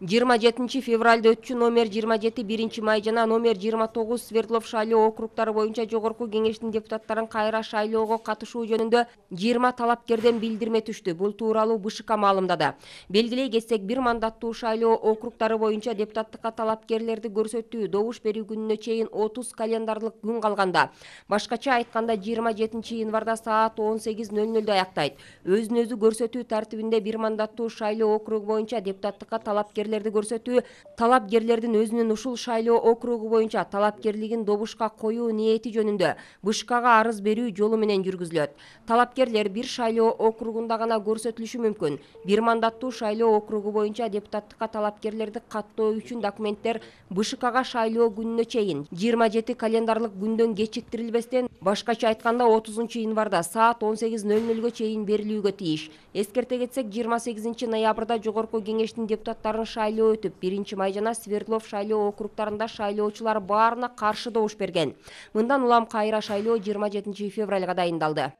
жыйырма жетинчи февралда өтчү номер жыйырма жети биринчи май жана номер жыйырма тогуз свердлов шайлоо округдары боюнча жогорку кеңештин депутаттарын кайра шайлоого катышуу жөнүндө жыйырма талапкерден билдирме түштү. Бул тууралуу бшк маалымдады белгилей кетсек бир мандаттуу шайлоо округдары боюнча депутаттыкка талапкерлерди көрсөтүү добуш берүү күнүнө чейин отуз календарлык күн калганда. Башкача айтканда жыйырма жетинчи январда саат он сегиз ноль нөлдө аяктайт. Өзүн өзү көрсөтүү тартибинде бир мандаттуу шайлоо округу боюнча депутаттыкка талапкерлерди көрсөтүү талапкерлердин өзүнүн ушул шайлоо округу боюнча талапкерлигин добушка коюу ниети жөнүндө бшкга арыз берүү жолу менен жүргүзүлөт. Талапкерлер бир шайлоо округунда гана көрсөтүлүшү мүмкүн. Бир мандаттуу шайлоо округу боюнча депутаттыкка талапкерлерди каттоо үчүн документтер бшкга шайлоо күнүнө чейин жыйырма жети календарлык күндөн кечиктирилбестен башкача айтканда отузунчу январда саат он сегиз ноль нөлгө чейин берилүүгө тийиш эскерте кетсек жыйырма сегизинчи ноябрда жогорку кеңештин депутаттарын шайлоо өтүп биринчи май жана свердлов шайлоо округдарында шайлоочулар баарына каршы добуш берген. Мындан улам кайра шайлоо жыйырма жетинчи дайындалды.